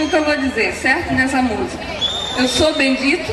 aquilo que eu vou dizer, certo? Nessa música. Eu sou bendito